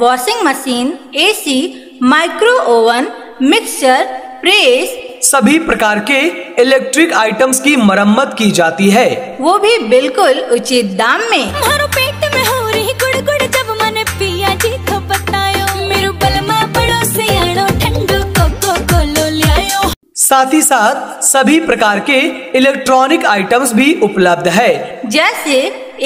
Washing machine AC micro oven mixture press सभी प्रकार के इलेक्ट्रिक आइटम्स की मरम्मत की जाती है। वो भी बिल्कुल उचित दाम में। मारो पेट में हो रही गुड़ गुड़ जब मन पिया जी को बतायो। मेरू बलमा पड़ोसी आड़ो ठंडो कोको कोलो लियायो साथ ही साथ सभी प्रकार के इलेक्ट्रॉनिक आइटम्स भी उपलब्ध है। जैसे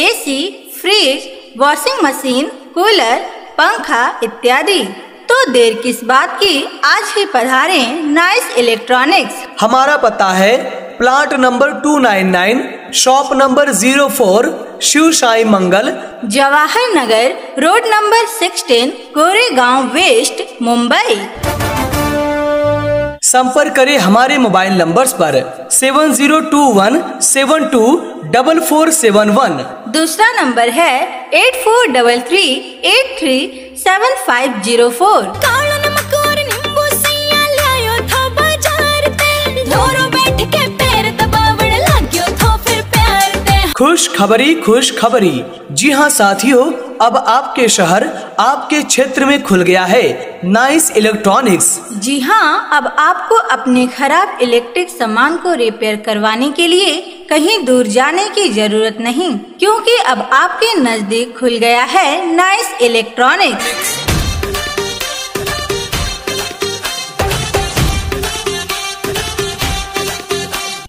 AC fridge washing machine cooler पंखा इत्यादि। तो देर किस बात की आज ही पधारे नाइस इलेक्ट्रॉनिक्स। हमारा पता है plot number 299 shop number 04 Shiv Sai Mangal. Jawahar Nagar road number 16 Goregaon west Mumbai. संपर्क करें हमारे मोबाइल नंबर्स पर seven zero two one seven two double four seven one. दूसरा नंबर है eight four double three eight three seven five zero four. कालो नमक और नींबू सैया लियायो था बाज़ार ढोरो बैठ के पैर दबावड़ लाग्यो थो फिर प्यार खुश खबरी खुश खबरी। जी हाँ साथियों अब आपके शहर आपके क्षेत्र में खुल गया है। नाइस इलेक्ट्रॉनिक्स जी हाँ अब आपको अपने खराब इलेक्ट्रिक सामान को रिपेयर करवाने के लिए कहीं दूर जाने की ज़रूरत नहीं, क्योंकि अब आपके नज़दीक खुल गया है नाइस इलेक्ट्रॉनिक्स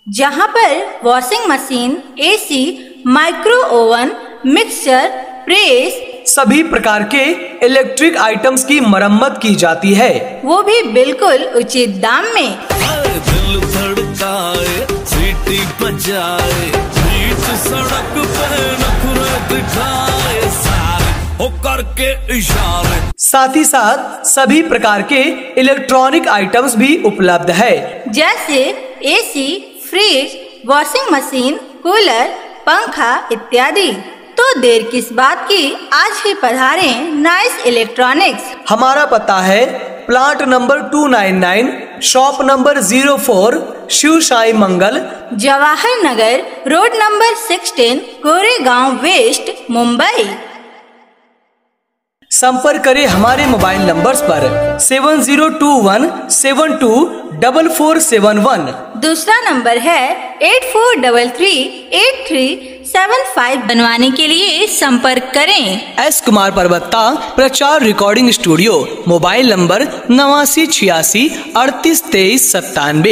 जहाँ पर washing machine AC micro oven mixture press सभी प्रकार के इलेक्ट्रिक आइटम्स की मरम्मत की जाती है। वो भी बिल्कुल उचित दाम में। दिल धड़काए सीटी बजाए बीच सड़क पे नखरे दिखाए सारे हो करके इशारे। साथ ही साथ सभी प्रकार के इलेक्ट्रॉनिक आइटम्स भी उपलब्ध है। जैसे AC fridge washing machine cooler पंखा इत्यादि। तो देर किस बात की आज ही पधारे नाइस इलेक्ट्रॉनिक्स। हमारा पता है plot number 299 shop number 04 Shiv Sai Mangal. Jawahar Nagar road number 16 Goregaon west Mumbai. संपर्क करें हमारे मोबाइल नंबर्स पर seven zero two one seven two double four seven one दूसरा नंबर है eight four double three eight three seven five बनवाने के लिए संपर्क करें। एस कुमार पर्वत्ता प्रचार रिकॉर्डिंग स्टूडियो मोबाइल नंबर नवासी छियासी अड़तीस तेईस सत्तानवे।